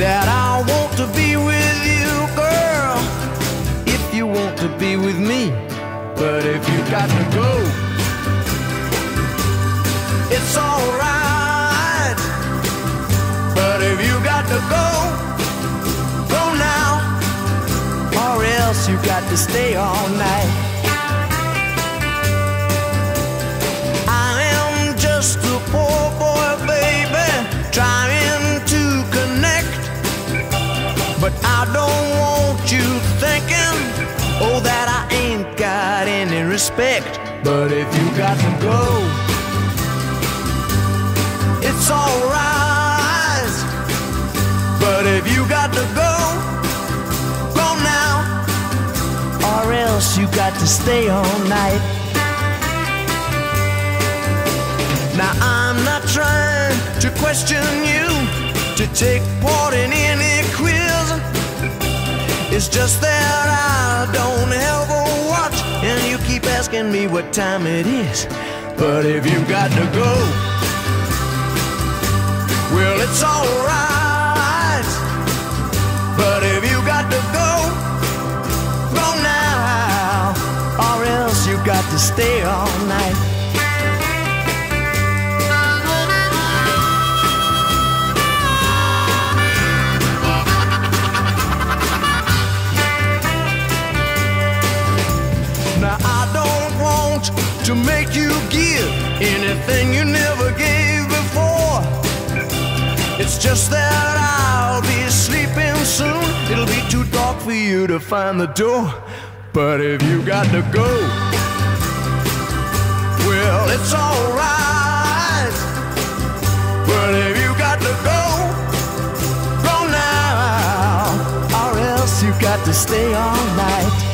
that I want to be with you, girl. If you want to be with me, but if you got to go, it's alright. But if you got to go, go now, or else you got to stay all night. But I don't want you thinking, oh, that I ain't got any respect. But if you got to go, it's alright. But if you got to go, go now, or else you got to stay all night. Now I'm not trying to question you to take part in any. It's just that I don't ever watch, and you keep asking me what time it is. But if you got to go, well, it's alright. But if you got to go, go now, or else you got to stay all night. To make you give anything you never gave before. It's just that I'll be sleeping soon. It'll be too dark for you to find the door. But if you got to go, well, it's alright. But if you got to go, go now, or else you got to stay all night.